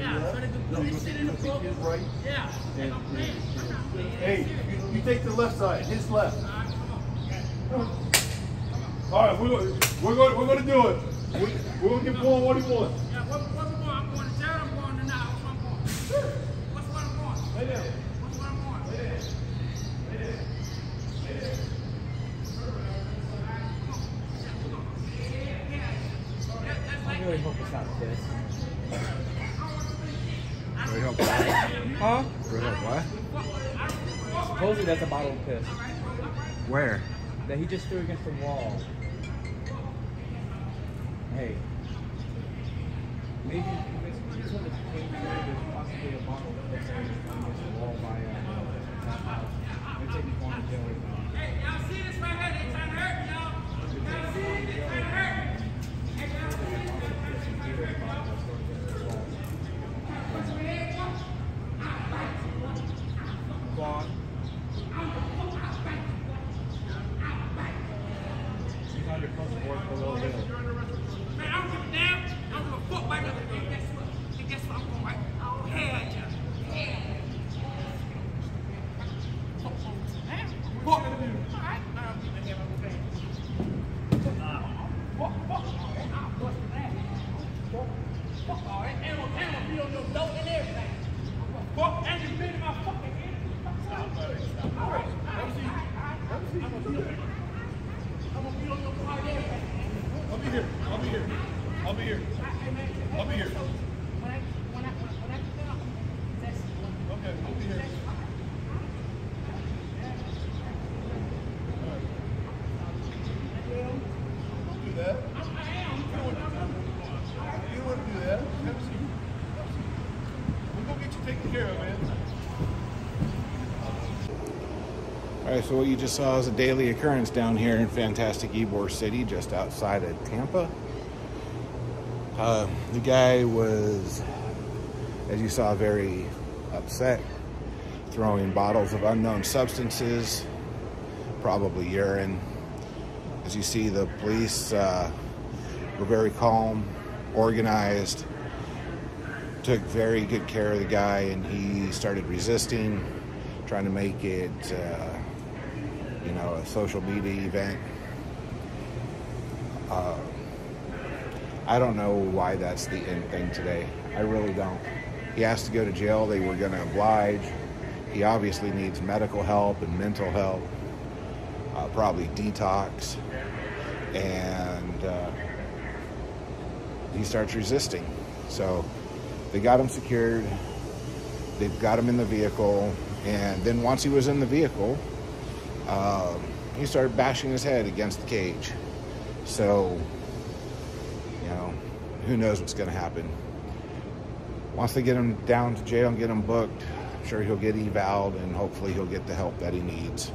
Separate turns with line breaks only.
Yeah,
left.
so they can
No,
this shit in the book.
right.
Yeah, they
And,
gonna
and, and- hey, you, you take the left side, his left. All right, we're gonna, we're gonna, we're gonna do it. We're, we're gonna give Paul what he wants.
Yeah, what, what we going? I'm going to jail. I'm going to now. What's what I'm going? What's what I'm going?
Lay down.
What's what I'm going?
Lay down. Lay down. Lay down.
I really hope it's not this. Really hope that. Huh?
Really? What?
Supposedly that's a bottle of piss
Where?
that he just threw against the wall. Hey. Maybe this one is possibly a bottle of piss that was thrown against the wall by uh, your post board for a little bit.
Man, I don't give a damn. I don't give a fuck right now. And guess what? And guess what? I'm going right. Hell yeah. Yeah. Fuck. All right. Now I'm gonna have. Fuck, fuck. I'll bust your ass. Fuck, fuck all that. I'm gonna be on your door and everything. Fuck, and you been in my fucking head. All right. Let me see. I'm gonna be on- I'm gonna be on your car and everything.
I'll be here. I'll be here. I'll be here. I'll be here. Okay, I'll be here.
All right, so what you just saw is a daily occurrence down here in fantastic Ybor City, just outside of Tampa. Uh, the guy was, as you saw, very upset, throwing bottles of unknown substances, probably urine. As you see, the police uh, were very calm, organized, took very good care of the guy, and he started resisting, trying to make it, uh, you know, a social media event. Uh, I don't know why that's the end thing today. I really don't. He has to go to jail. They were going to oblige. He obviously needs medical help and mental help, uh, probably detox. And uh, he starts resisting. So they got him secured. They've got him in the vehicle. And then once he was in the vehicle, um, he started bashing his head against the cage. So, know, who knows what's going to happen. Once they get him down to jail and get him booked, I'm sure he'll get evaled and hopefully he'll get the help that he needs.